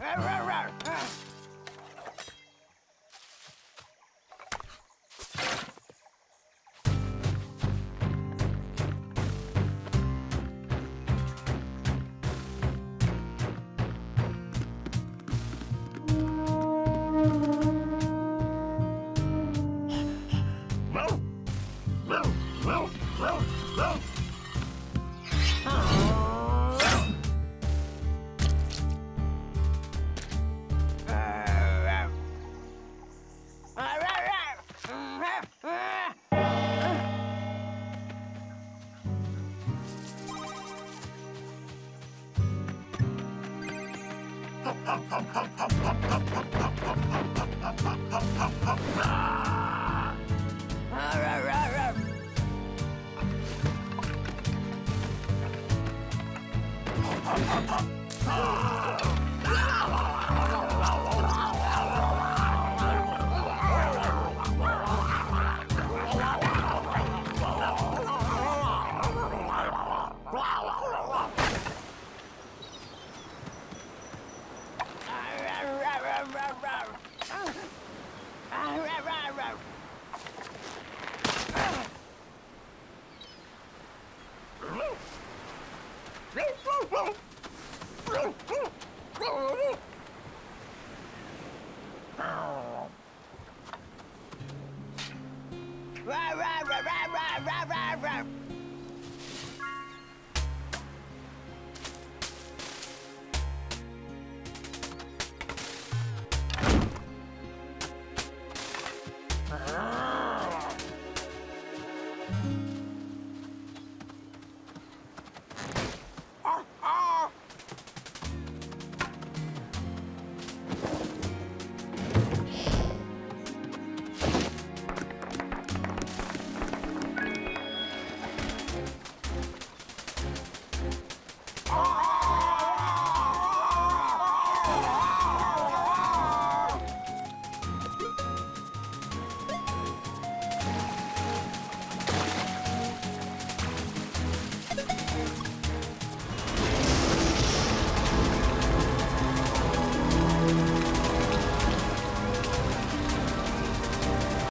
Arrow! Ah! out. Rah, rah, rah, rah, rah, rah, rah, rah. 아